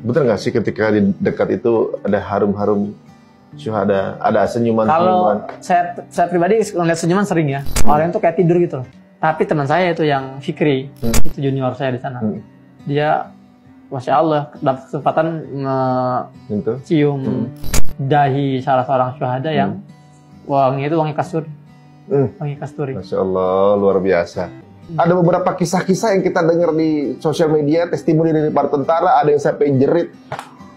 Betul nggak sih ketika di dekat itu ada harum-harum syuhada, ada senyuman Kalau saya saya pribadi ngeliat senyuman sering ya. Orang itu kayak tidur gitu loh. Tapi teman saya itu yang Fikri, Hmm. itu junior saya di sana. Hmm. Dia Masya Allah dapat kesempatan ngecium Hmm. dahi salah seorang syuhada yang wangi itu wangi kasturi. Hmm. Wangi kasturi. Masya Allah, luar biasa. Ada beberapa kisah-kisah yang kita dengar di sosial media, testimoni dari para tentara, ada yang sampai jerit.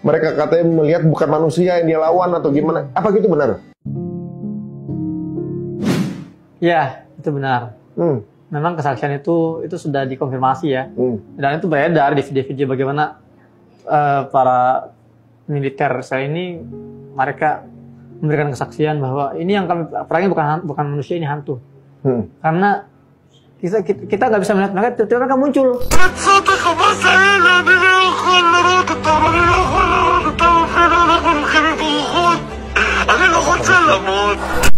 Mereka katanya melihat bukan manusia yang dia lawan atau gimana. Apa gitu benar? Ya, itu benar. Hmm. Memang kesaksian itu itu sudah dikonfirmasi ya. Hmm. Dan itu beredar di video-video bagaimana eh, para militer saya ini mereka memberikan kesaksian bahwa ini yang kami perangi bukan bukan manusia ini hantu. Hmm. Karena kita kita nggak bisa melihat mereka tiba-tiba mereka muncul.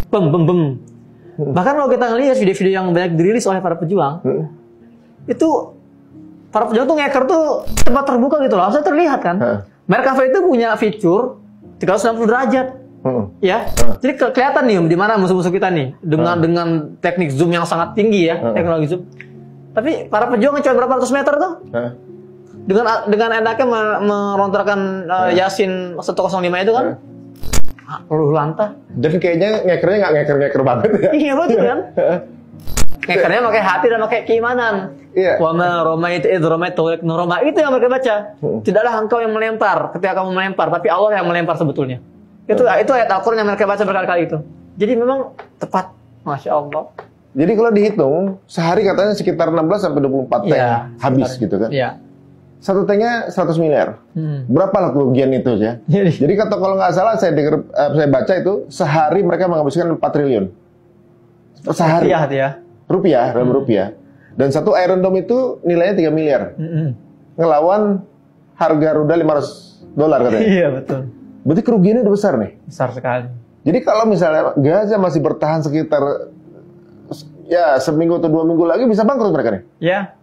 Bem bem bem. Bahkan kalau kita ngelihat video-video yang banyak dirilis oleh para pejuang, Hmm. itu para pejuang tuh ngeker tuh tempat terbuka gitu loh, harusnya terlihat kan. Hah. Merkava itu punya fitur 360 derajat, Hmm. ya. Jadi ke- kelihatan nih di mana musuh-musuh kita nih dengan dengan teknik zoom yang sangat tinggi ya, Hmm. teknologi zoom. Tapi para pejuang cuma berapa ratus meter tuh Hah? dengan dengan enaknya me- merontorkan uh, Yasin 105 itu kan. Ah, Peluh lantah. Dan kayaknya ngekernya nggak ngeker-ngeker banget ya. Iya betul kan? Ngekernya pakai hati dan pakai keimanan. Iya. Wa ma ramaita id ramaita walakin rama. Itu yang mereka baca. Hmm. Tidaklah engkau yang melempar ketika kamu melempar, tapi Allah yang melempar sebetulnya. Itu itu ayat Al-Qur'an yang mereka baca berkali-kali itu. Jadi memang tepat. Masya Allah. Jadi kalau dihitung, sehari katanya sekitar 16 sampai 24 tank Iya, habis sekitar. gitu kan. Iya. Satu tanknya 100 miliar. Hmm. Berapa lah kerugian itu ya? Jadi Jadi kata kalau nggak salah saya dengar eh, saya baca itu sehari mereka menghabiskan 4 triliun. Sehari. Iya, ya. Rupiah, dalam rupiah. Dan satu Iron Dome itu nilainya 3 miliar. Mm-mm. Ngelawan harga rudal 500 dolar katanya. Iya betul. Berarti kerugiannya udah besar nih. Besar sekali. Jadi kalau misalnya Gaza masih bertahan sekitar ya seminggu atau dua minggu lagi bisa bangkrut mereka nih. Ya,